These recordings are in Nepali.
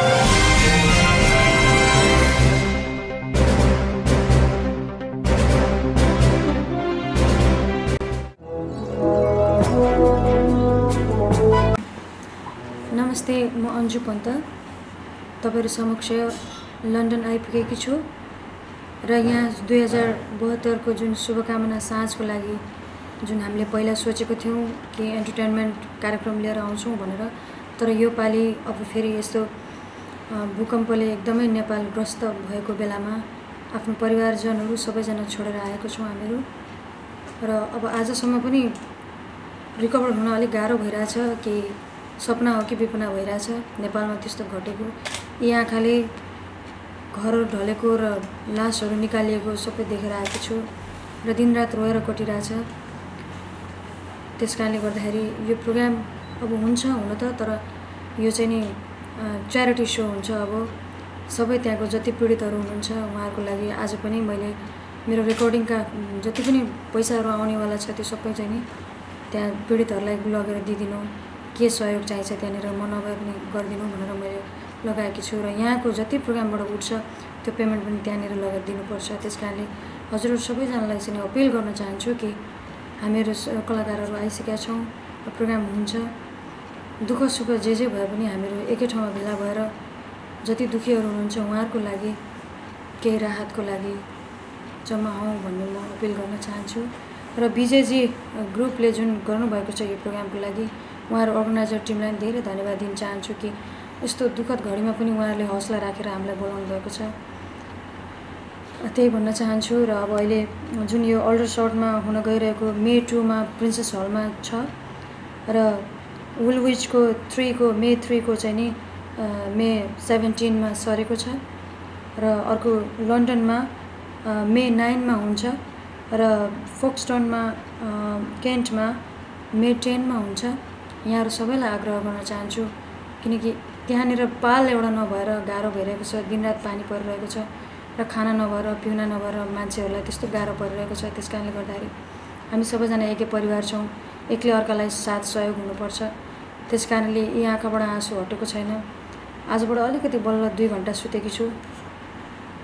नमस्ते म अन्जु पन्त। तपाईँहरू समक्ष लन्डन आइपुगेकी छु र यहाँ दुई हजार बहत्तरको जुन शुभकामना साँझको लागि जुन हामीले पहिला सोचेको थियौँ कि एन्टरटेनमेन्ट कार्यक्रम लिएर आउँछौँ भनेर तर योपालि अब फेरि यस्तो भूकम्पले एकदमै नेपाल ग्रस्त भएको बेलामा आफ्नो परिवारजनहरू सबैजना छोडेर आएको छौँ हामीहरू। र अब आजसम्म पनि रिकभर हुन अलिक गाह्रो भइरहेछ कि सपना हो कि विपना भइरहेछ। नेपालमा त्यस्तो घटेको यी आँखाले घरहरू ढलेको र लासहरू निकालिएको सबै देखेर आएको छु र दिनरात रोएर कटिरहेछ। त्यस कारणले गर्दाखेरि यो प्रोग्राम अब हुन्छ हुन त तर यो चाहिँ नि च्यारिटी सो हुन्छ अब। सबै त्यहाँको जति पीडितहरू हुनुहुन्छ उहाँहरूको लागि आज पनि मैले मेरो रेकर्डिङका जति पनि पैसाहरू आउनेवाला छ त्यो सबै चाहिँ नि त्यहाँ पीडितहरूलाई लगेर दिइदिनु। के सहयोग चाहिन्छ त्यहाँनिर म नभए पनि गरिदिनु भनेर मैले लगाएकी छु। र यहाँको जति प्रोग्रामबाट उठ्छ त्यो पेमेन्ट पनि त्यहाँनिर लगेर दिनुपर्छ। त्यस कारणले हजुरहरू सबैजनालाई चाहिँ अपिल गर्न चाहन्छु कि हामीहरू कलाकारहरू आइसकेका छौँ प्रोग्राम हुन्छ। दुःख सुख जे जे भए पनि हामीहरू एकै ठाउँमा भेला भएर जति दुःखीहरू हुनुहुन्छ उहाँहरूको लागि केही राहतको लागि जम्मा हौँ भन्ने म अपिल गर्न चाहन्छु। र विजयजी ग्रुपले जुन गर्नुभएको छ यो प्रोग्रामको लागि उहाँहरू अर्गनाइजर टिमलाई धेरै धन्यवाद दिन चाहन्छु कि यस्तो दुःखद घडीमा पनि उहाँहरूले हौसला राखेर हामीलाई बोलाउनु भएको छ। त्यही भन्न चाहन्छु र अब अहिले जुन यो अल्डर सर्टमा हुन गइरहेको मे टूमा प्रिन्सेस हलमा छ र विलविचको थ्रीको मे थ्रीको चाहिँ नि मे सेभेन्टिनमा सरेको छ। र अर्को लन्डनमा मे नाइनमा हुन्छ। र फोक्सटनमा केन्टमा मे टेनमा हुन्छ। यहाँहरू सबैलाई आग्रह गर्न चाहन्छु किनकि त्यहाँनिर पाल एउटा नभएर गाह्रो भइरहेको छ दिनरात पानी परिरहेको छ र खाना नभएर पिउना नभएर मान्छेहरूलाई त्यस्तो गाह्रो परिरहेको छ। त्यस कारणले गर्दाखेरि हामी सबैजना एकै परिवार छौँ। एकले अर्कालाई साथ सहयोग हुनुपर्छ। त्यस कारणले यी आँखाबाट आँसु हटेको छैन। आजबाट अलिकति बल्ल दुई घन्टा सुतेकी छु।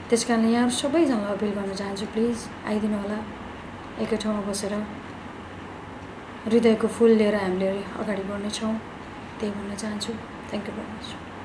त्यस कारणले यहाँहरू सबैजनालाई अपिल गर्न चाहन्छु प्लिज। आइदिनु होला। एकै ठाउँमा बसेर। हृदयको फुल लिएर हामीले अगाडि बढ्नेछौँ। त्यही भन्न चाहन्छु। Thank you very much